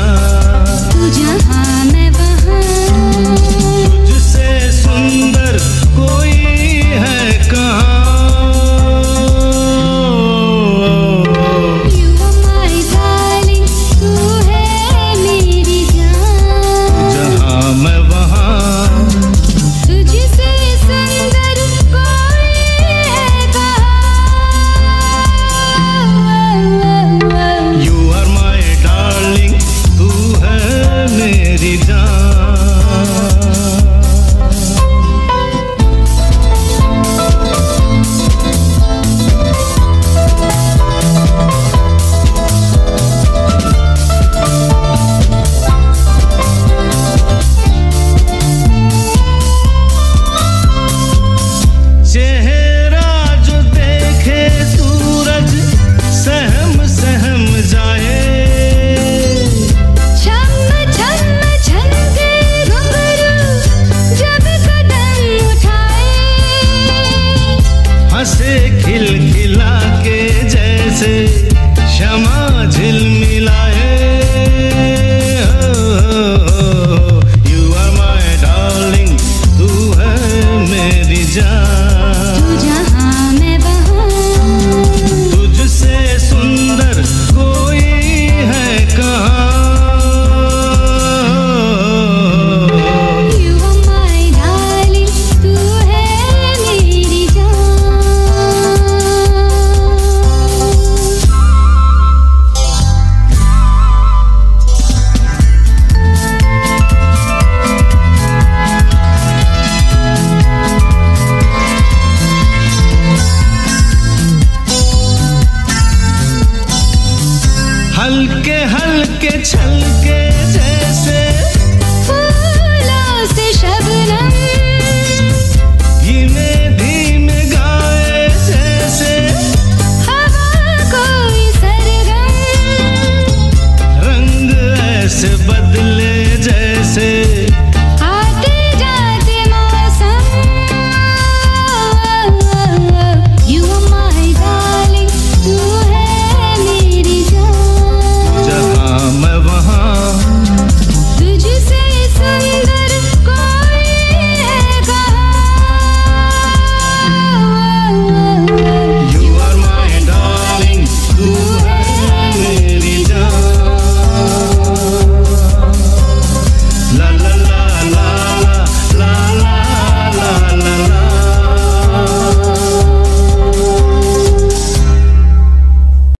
manhã. हल्के हल्के छलके जैसे